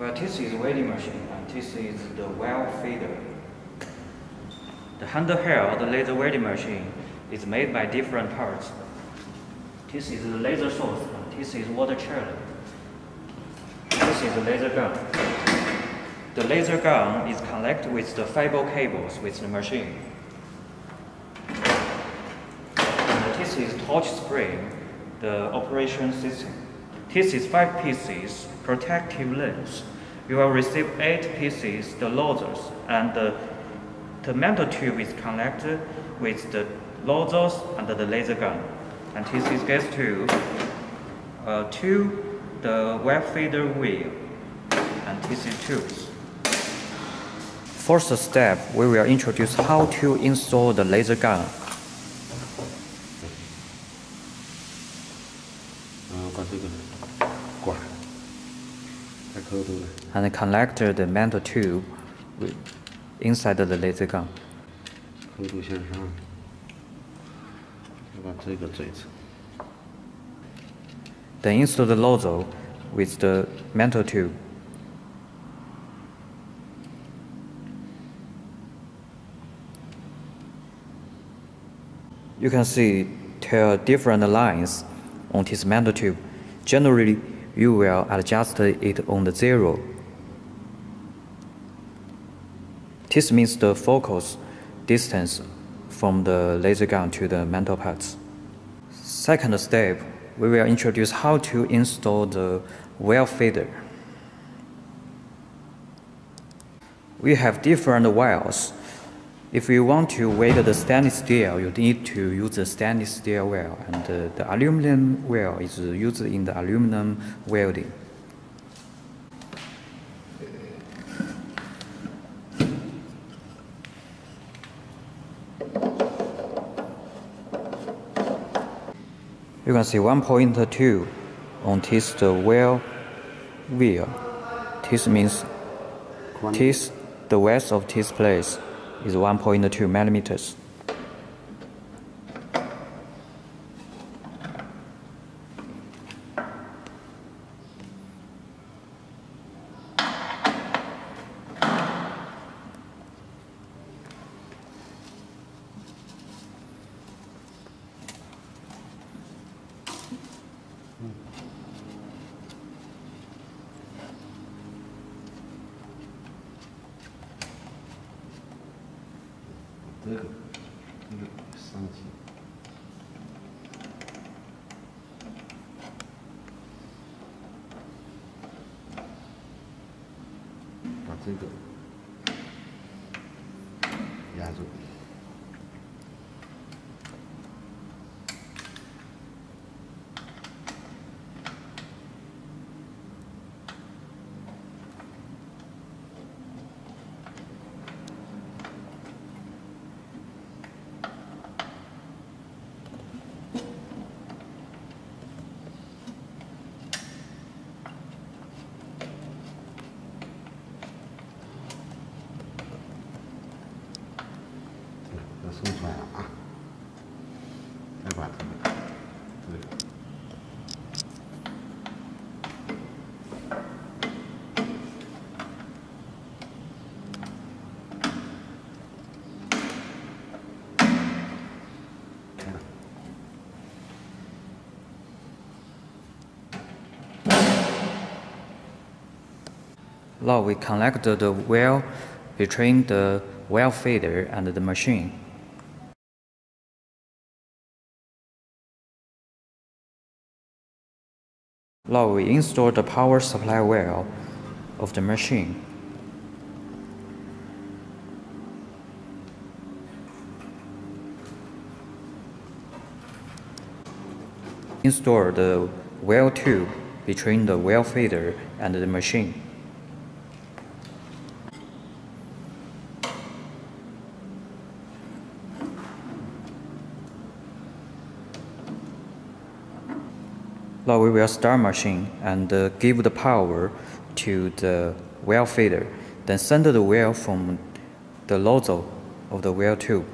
Well, this is welding machine and this is the weld feeder. The handle of the laser welding machine is made by different parts. This is the laser source and this is water chiller. This is the laser gun. The laser gun is connected with the fiber cables with the machine. And this is touch screen, the operation system. This is five pieces protective lens. You will receive eight pieces, the lasers, and the, the tube is connected with the lasers and the laser gun. And this is gets to uh, to the web feeder wheel, and this is tubes. First step, we will introduce how to install the laser gun. and connect the metal tube with inside the laser gun. 扣头向上，再把这个嘴子 Then install the nozzle with the metal tube. You can see there are different lines on this metal tube. Generally, you will adjust it on the zero. This means the focus distance from the laser gun to the metal parts. Second step, we will introduce how to install the well feeder. We have different wells. If you want to weld the stainless steel, you need to use the stainless steel well, and uh, the aluminum well is used in the aluminum welding. You can see 1.2 on this the well wheel. This means 宽 this the width of this place is 1.2 millimeters. 这个这个上去，把这个压住。要送出来了啊！再把这个这个开了。 Now we connect the well between the well feeder and the machine. Now we install the power supply well of the machine. Install the well tube between the well feeder and the machine. We will start machine and uh, give the power to the well feeder, then send the well from the nozzle of the well tube.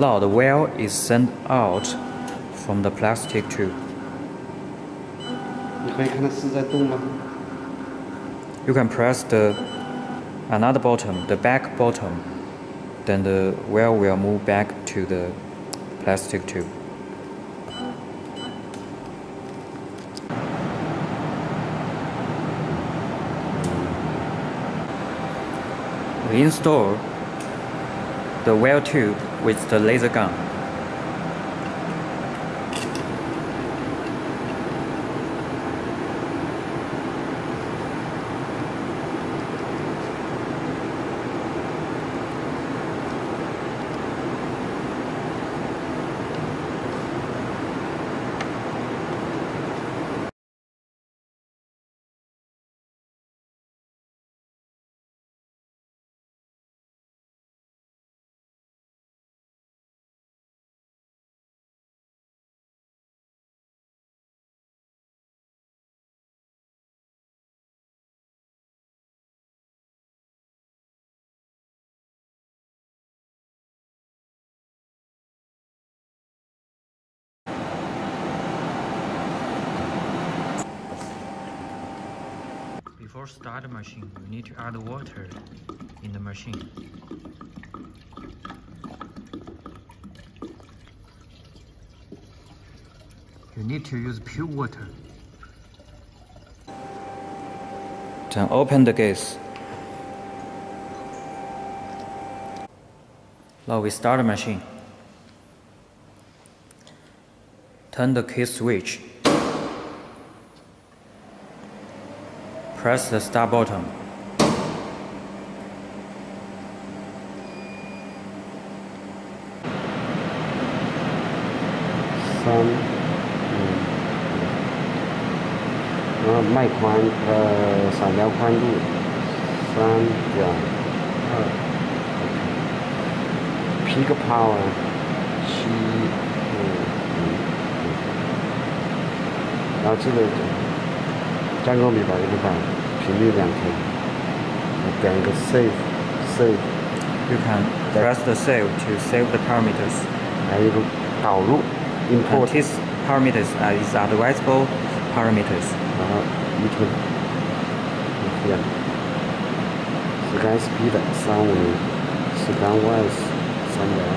Now the well is sent out from the plastic tube. 你可以看它是在动吗？ You can press the another bottom, the back bottom, then the well will move back to the plastic tube. We install the well tube with the laser gun. Before start the machine, you need to add water in the machine. You need to use pure water. Then open the gas. Now we start the machine. Turn the key switch. Press the start button. 三，嗯，然后脉宽呃扫描宽度三点二，peak power 七五五，然后这个 加个米吧，一个版，频率两 K，点一个 save save。You can press the save to save the parameters. 还有一个导入 import. And this parameters uh, is advisable parameters. 然后 Speed Yeah. Scan speed 三五零，scan width 三百二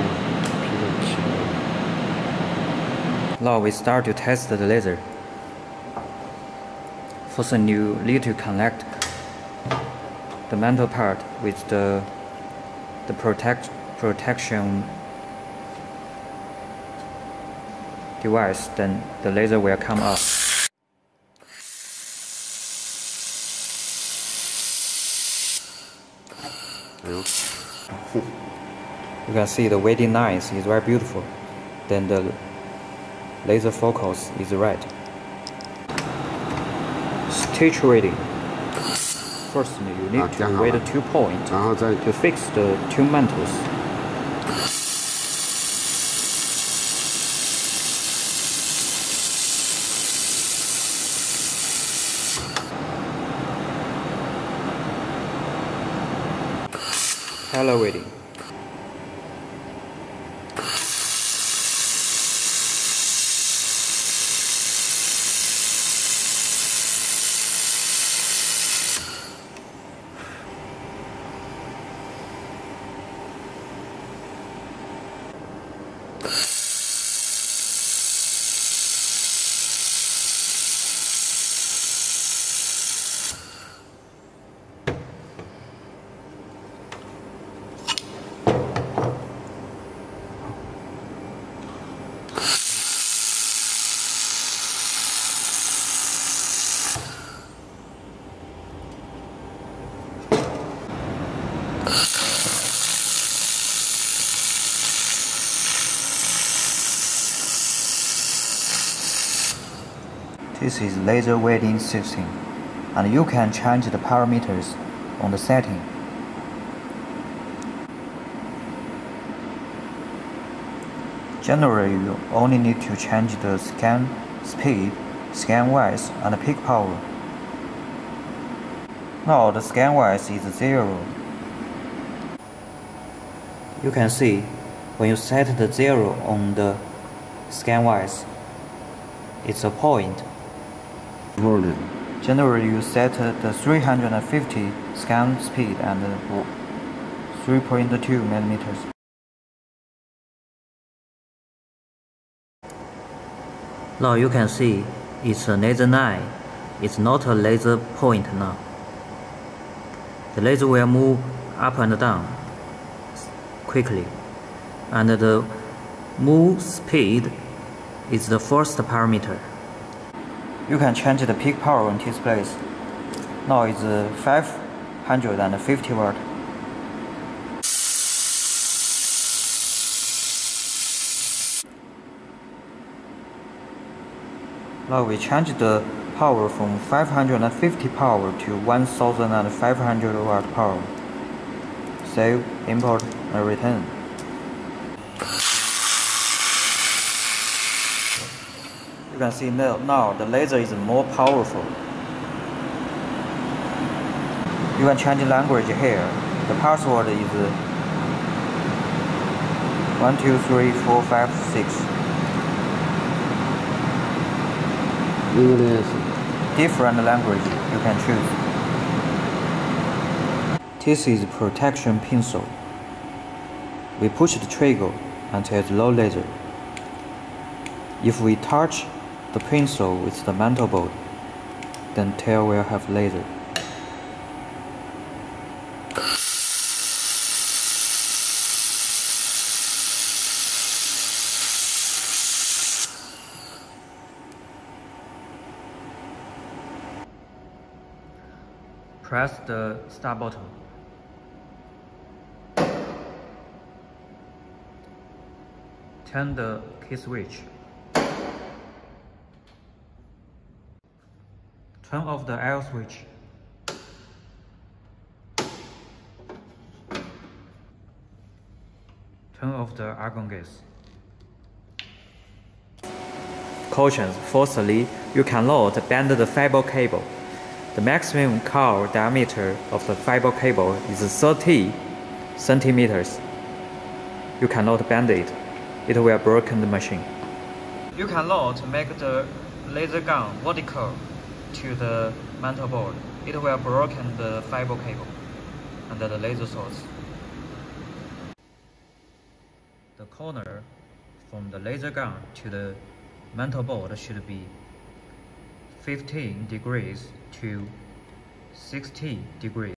，P we start to test the laser. First, you need to connect the metal part with the the protect protection device. Then the laser will come up. You can see the waiting lines is very beautiful. Then the laser focus is right stitch reading. First, you need to uh-huh. read two points uh-huh, to fix the two mantles. Hello waiting. This is laser weighting system, and you can change the parameters on the setting. Generally, you only need to change the scan speed, scan width, and peak power. Now the scan width is zero, You can see when you set the zero on the scan width, it's a point. Hold Generally, you set the 350 scan speed and 3.2 millimeters. Now you can see it's a laser line. It's not a laser point now. The laser will move up and down quickly, and the move speed is the first parameter. You can change the peak power on this place. Now it's uh, 550 watt. Now we change the power from 550 power to 1500 watt power. Save, import, and return. You can see now, now the laser is more powerful. You can change language here. The password is 123456. English. Different language you can choose. This is protection pencil. We push the trigger until it's low laser. If we touch the pencil with the mantle bolt, then tail will have laser. Press the start button. Turn the key switch. Turn off the L switch. Turn off the argon gas. Cautions. Firstly, you cannot bend the fiber cable. The maximum core diameter of the fiber cable is 30 centimeters. You cannot bend it. It will break the machine. You cannot make the laser gun vertical to the mantle board. It will break the uh, fiber cable and the laser source. The corner from the laser gun to the mantle board should be 15 degrees to 60 degrees.